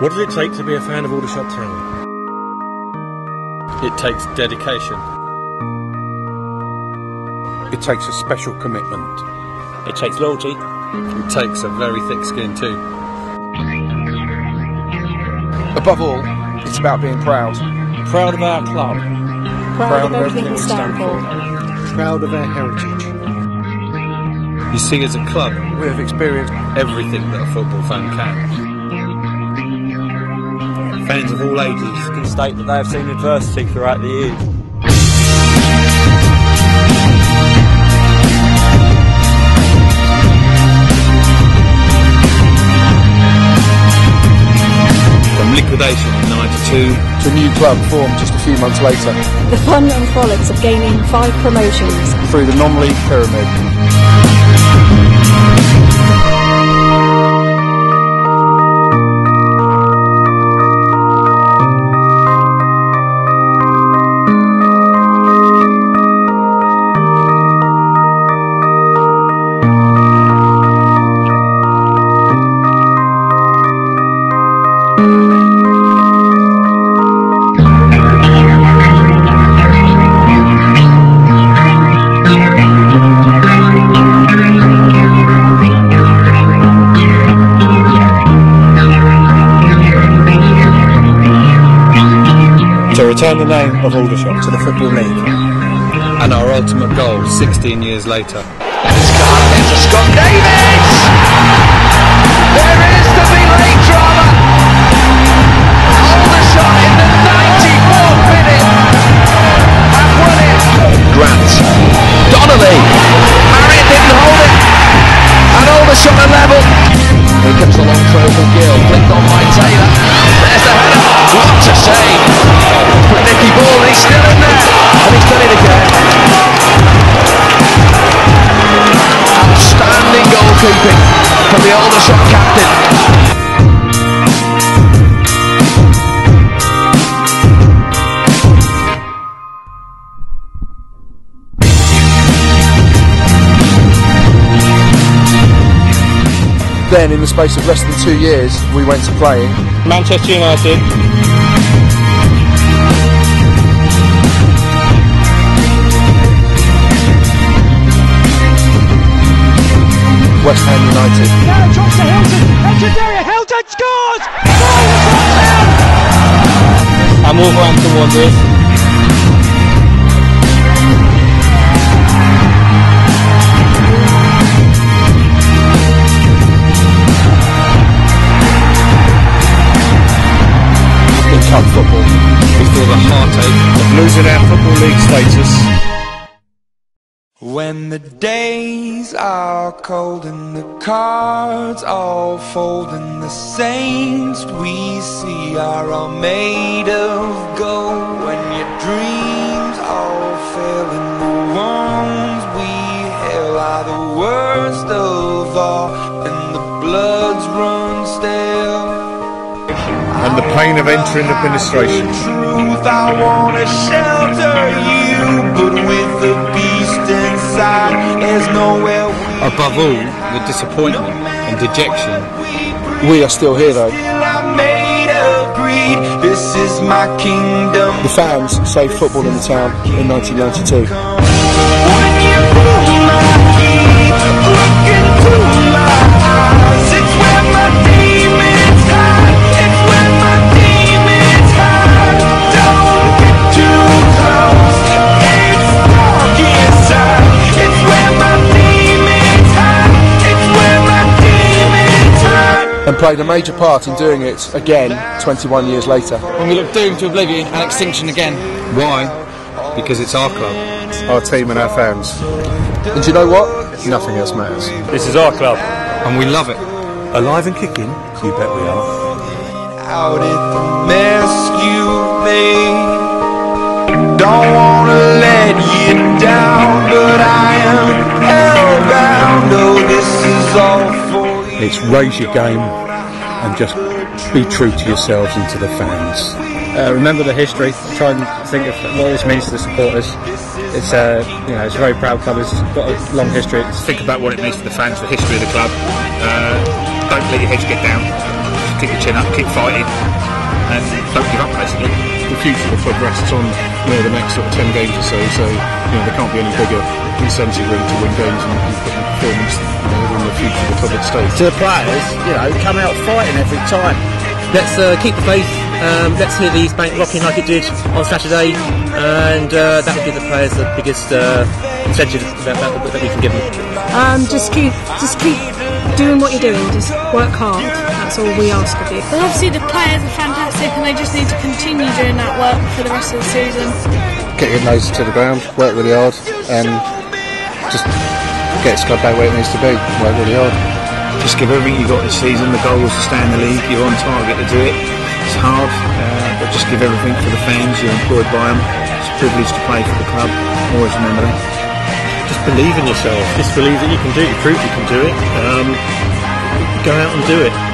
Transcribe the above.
What does it take to be a fan of Aldershot Town? It takes dedication. It takes a special commitment. It takes loyalty. It takes a very thick skin too. Above all, it's about being proud. Proud of our club. Proud, of everything we stand for. Proud of our heritage. You see, as a club, We have experienced everything that a football fan can. Fans of all ages can state that they have seen adversity throughout the years. From liquidation in 92 to a new club formed just a few months later The fun and frolics of gaining five promotions. through the non-league pyramid. Return the name of Aldershot to the Football League. and our ultimate goal 16 years later. It's gone into Scott Davies! Then, in the space of less than two years, we went to playing Manchester United. West Ham United, Now drops to Hylton. Legendary Hylton scores! And Wolverhampton Wanderers. Cup football, before the heartache Of losing our Football League status. When the days are cold and the cards all fold and the saints we see are all made of gold when your dreams all fail and the ones we hail are the worst of all and the bloods the pain of entering administration. truth, I wanna shelter you, but with the beast inside, there's nowhere we above all the disappointment and dejection. we are still here though. Still I'm made of greed. This is my kingdom. The fans saved football in the town in 1992. And played a major part in doing it again 21 years later. When we look doomed to oblivion and extinction again. Why? Because it's our club. Our team and our fans. And do you know what? Nothing else matters. This is our club. And we love it. Alive and kicking? You bet we are. out at the mess you made. Don't It's raise your game and just be true to yourselves and to the fans. uh, remember the history. Try and think of what this means to the supporters. It's a you know it's a very proud club. It's got a long history. Think about what it means to the fans, the history of the club. Uh, don't let your heads get down. keep your chin up, keep fighting, and don't give up basically. The future of the club rests on you know, the next sort of 10 games or so, so you know, there can't be any bigger incentive really to win games and, and put performance you know, the future of the club at stake. To the players, you know, come out fighting every time. Let's uh, keep the faith. Um, let's hear the East Bank rocking like it did on Saturday, and uh, that would give the players the biggest uh, incentive that, that, that we can give them. Um, just keep, just keep doing what you're doing. Just work hard. That's all we ask of you. Well, obviously the players are fantastic, and they just need to continue doing that work for the rest of the season. Get your nose to the ground, work really hard, and just get this club back where it needs to be. Work really hard. Just give everything you got this season. The goal is to stay in the league. You're on target to do it. It's hard, uh, but just give everything for the fans. You're employed by them. It's a privilege to play for the club. Always remember that. Just believe in yourself. Just believe that you can do it. Prove you can do it. Um, go out and do it.